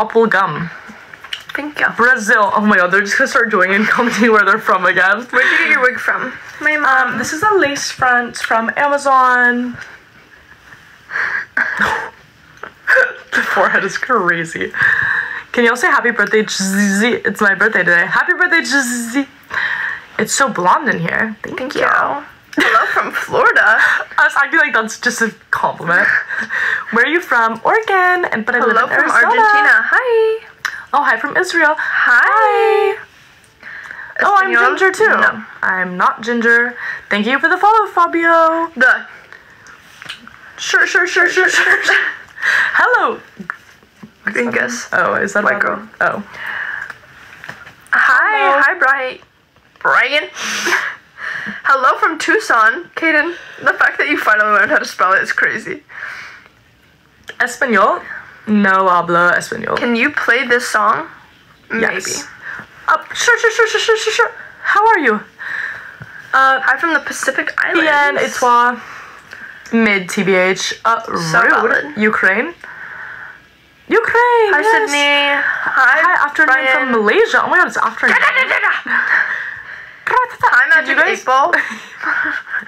apple gum. Thank you. Brazil. Oh my god, they're just gonna start joining and commenting where they're from again. Where'd you get your wig from? My mom. Um, this is a lace front from Amazon. the forehead is crazy. Can you all say happy birthday, Jizzy? It's my birthday today. Happy birthday, Jizzy. It's so blonde in here. Thank, Thank you. you. Hello from Florida. I was acting like that's just a compliment. Where are you from? Oregon. And but I live Hello in from Arizona. Argentina. Hi. Oh, hi from Israel. Hi. Oh, I'm Ginger too. No. I'm not Ginger. Thank you for the follow, Fabio. The. Sure, sure, sure, sure, sure. Hello. Gringas. Oh, is that Micro. girl? Oh. Hi. Hi, Brian. Brian. Hello from Tucson. Kaden, the fact that you finally learned how to spell it is crazy. Espanol? No hablo Espanol. Can you play this song? yes. Uh, sure, sure, sure, sure, sure, sure. How are you? Uh, Hi from the Pacific Islands. bien, toi? Mid TBH. Uh, So rude. valid. Ukraine? Ukraine! Hi, yes. Sydney. Hi, Hi, afternoon Brian. from Malaysia. Oh my god, it's afternoon. Hi, Did you Magic guys-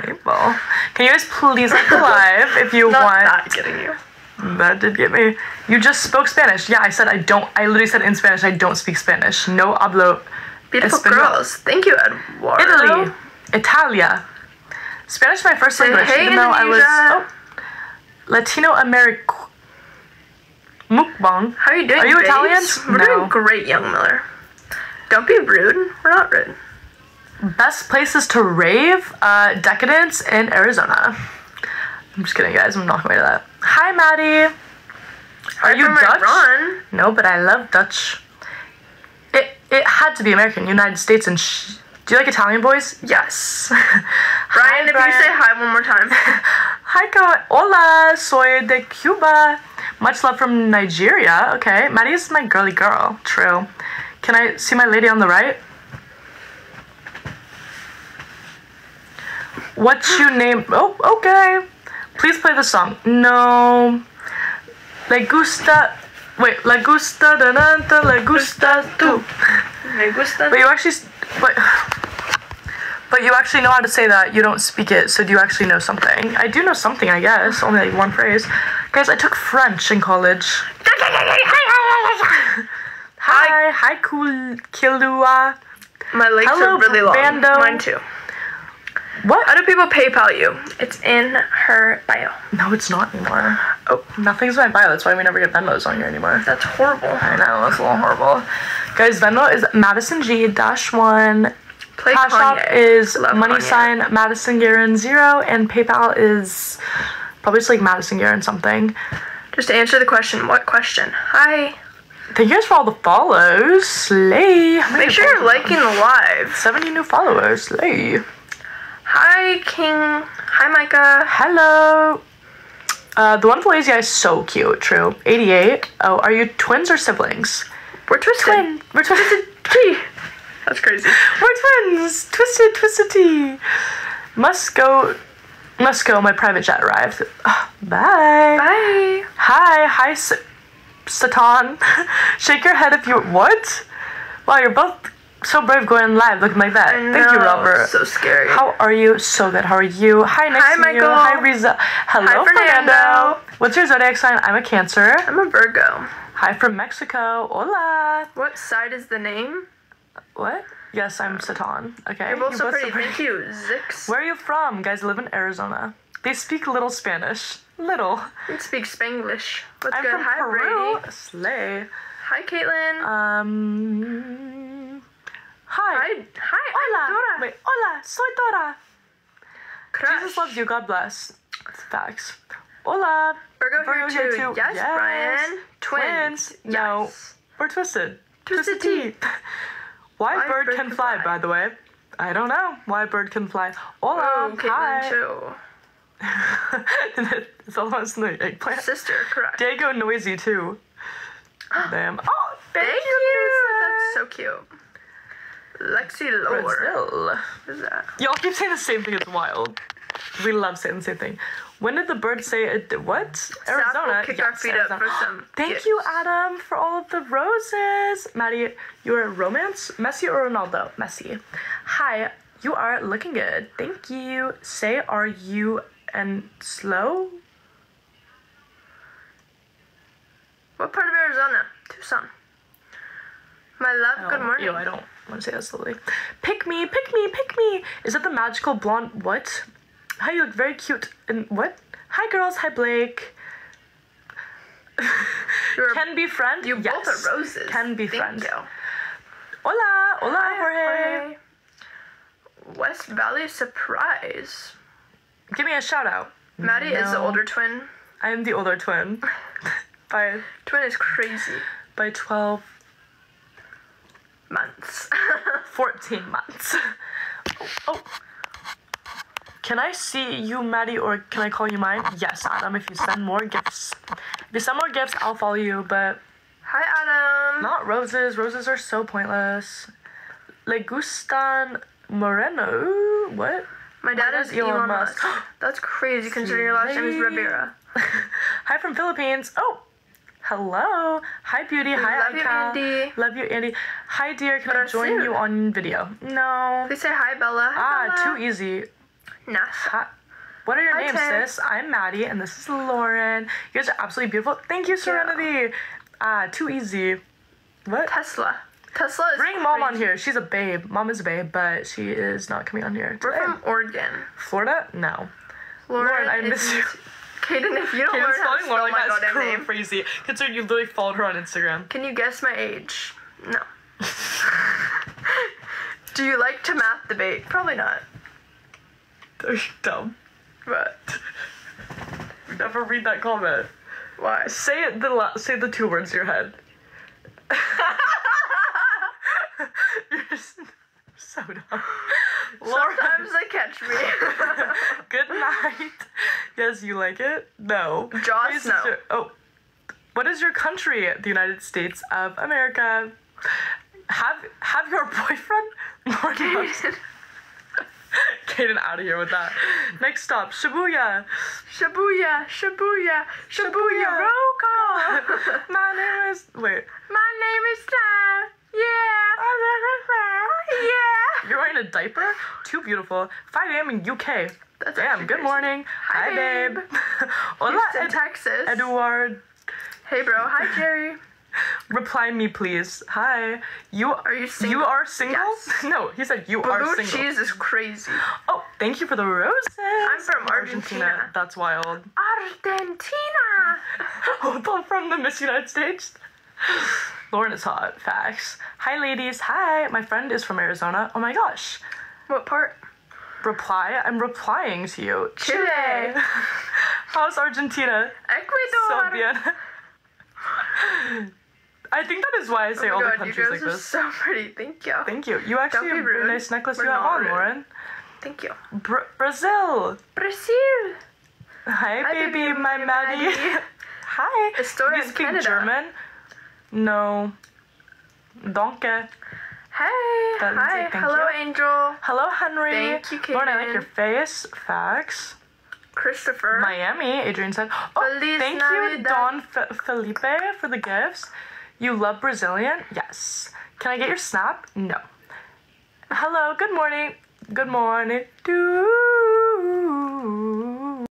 8 Ball. Can you guys please like the live if you Not want? Not getting you. That did get me. You just spoke Spanish. Yeah, I said I don't. I literally said in Spanish I don't speak Spanish. No hablo. Beautiful Espanol. girls. Thank you, Eduardo. Italy, Italia. Spanish is my first language, hey, even though I was Indonesia. oh, Latino American. Mukbang. How are you doing, Are you babes? Italian? We're No. doing great, young Miller. Don't be rude. We're not rude. Best places to rave, uh, Decadence in Arizona. I'm just kidding, guys. I'm not going to that. Hi, Maddie. Are you Dutch? Iran. No, but I love Dutch. It it had to be American, United States, and sh- do you like Italian boys? Yes. Brian, if Brian. you say hi one more time. Hi, Ka- Hola, soy de Cuba. Much love from Nigeria. Okay, Maddie is my girly girl. True. Can I see my lady on the right? What's your name? Oh, okay. Please play the song. No. Le gusta. Wait, le gusta tanto, le gusta tú. Me gusta. But you actually, but, but you actually know how to say that. You don't speak it, so do you actually know something? I do know something, I guess. Only like one phrase. Guys, I took French in college. Hi, hi, cool Kilua. My legs Hello, are really long. Bando. Mine too. What? How do people PayPal you? It's in her bio. No, it's not anymore. Oh, Nothing's in my bio. That's why we never get Venmos on here anymore. that's horrible. I know, that's a little horrible. Guys, Venmo is Madison G dash one. Play Cash App is Love money Kanye. sign Madison Guerin zero, and PayPal is probably just like Madison Guerin something. Just to answer the question. What question? Hi. Thank you guys for all the follows. Slay. Make sure you're liking the live. 70 new followers. Slay. Hi, King. Hi, Micah. Hello. Uh, the one lazy guy is so cute. True. 88. Oh, are you twins or siblings? We're twisted. Twin. We're twisted. Gee. That's crazy. We're twins. Twisted, twisted tea. Must go. Must go. My private jet arrived. Bye. Bye. Hi, hi, S- Satan. Shake your head if you what? Wow, you're both so brave going live looking like that. I Thank you, Robert. So scary. How are you? So good. How are you? Hi, nice Hi, to meet you. Michael. Hi, Riza. Hello, Hi, Fernando. Fernando. What's your zodiac sign? I'm a Cancer. I'm a Virgo. Hi from Mexico. Hola. What side is the name? What? Yes, I'm Satan. Okay. You're both so both pretty. Thank you, Zix. Where are you from? Guys live in Arizona. They speak little Spanish. Little. You speak Spanglish. What's I'm good? from Hi, Peru. Brady. Slay. Hi, Caitlin. Um. Hi. hi, hi, Hola. I'm Dora. Wait. Hola. Soy Dora. Crush. Jesus loves you. God bless. It's facts. Hola. Virgo, Virgo here, too. too. Yes, Yes. Brian. Twins. Twins. No. Yes. We're twisted. Twisted tea. Why Why bird, can, fly, by the way? I don't know. Why bird can fly. Hola. Oh, hi. too. it's almost the eggplant. Sister, correct. Dago noisy too. Damn. Oh, Thank thank you. That's so cute. Lexi Lore. Brazil. What is that? Y'all keep saying the same thing. It's wild. We love saying the same thing. When did the bird say it? did- What? Will kick our feet up for some Thank gifts. you, Adam, for all of the roses. Maddie, you're a romance? Messi or Ronaldo? Messi. Hi, you are looking good. Thank you. Say, are you and slow? What part of Arizona? Tucson. My love, good morning. Ew, I don't want to say that slowly. Pick me, pick me, pick me. Is that the magical blonde? What? Hi, you look very cute. And what? Hi, girls. Hi, Blake. You're Can be friend. you yes. both are roses. Can be Thank friend. you. Hola, hola, Jorge. Jorge. West Valley surprise. Give me a shout out. Maddie is the older twin. I am the older twin. by Twin is crazy. by 12, Months. 14 months. oh, oh. Can I see you, Maddie, or can I call you mine? Yes, Adam. If you send more gifts, if you send more gifts, I'll follow you. But Hi, Adam. not roses. Roses are so pointless. Le gustan moreno. What? My dad is Elon, Elon Musk. Musk. That's crazy considering your last name is Rivera. Hi from Philippines. Oh, hello. Hi, beauty. Hi, Love you, Aika. Andy. Love you, Andy. Hi, dear. Can I join soon. you on video? No. Please say hi, Bella. Hi, Ah, Bella. too easy. Nah. Hi. What are your Hi, names, Tay. sis? I'm Maddie, and this is Lauren. You guys are absolutely beautiful. Thank you, Serenity. Ah, too easy. What? Tesla. Tesla is Bring mom on here. She's a babe. Mom is a babe, but she is not coming on here. We're from Oregon. Florida? No. Lauren, Lauren, I miss you. Kaden, if you don't Okay, learn how to spell my like that is goddamn name, crazy. Considering you literally followed her on Instagram. can you guess my age? No. Do you like to math debate? Probably not. They're dumb. But Never read that comment. why? Say it the la- say the two words in your head. You're just so dumb. Lauren, Sometimes they catch me. good night. Yes, you like it? No. Jaws, no. ju- Oh. What is your country? The United States of America. Have have your boyfriend? Loves Kaden out of here with that. Next stop, Shibuya. Shibuya, Shibuya, Shibuya, Shibuya. roll call. My name is wait. My name is Time. Yeah. Yeah. You're wearing a diaper? Too beautiful. 5 a.m. in UK. That's Damn, good crazy. morning. Hi, Hi, babe. Hola, Houston, Ed- Texas. Eduard. Hey, bro. Hi, Jerry. Reply me, please. Hi. You Are you single? You are single? Yes. No, he said you are Blue single. cheese is crazy. Oh, thank you for the roses. I'm from Argentina. That's wild. Argentina. On, from the Miss United States. Lauren is hot. Facts. Hi, ladies. Hi. My friend is from Arizona. Oh my gosh. What part? Reply. I'm replying to you. Chile. How's Argentina? Ecuador. Bien. I think that is why I say Oh all the God, you countries like are this. so pretty. Thank you. Thank you. You actually have a very nice necklace We're you have on, rude. Lauren. Thank you. Bra- Brazil. Brazil. Hi, Hi, baby, baby, my Maddie. Maddie. Hi. Estoy you speak Canada. German? No. Danke. Hey. That Hi. Hello, you. Angel. Hello, Henry. Thank you, Lauren, I like your face. Facts. Christopher. Miami, Adrian said. Oh, Feliz thank Navidad. you, Don F- Felipe, for the gifts. You love Brazilian? Yes. Can I get your snap? No. Hello, good morning. Good morning to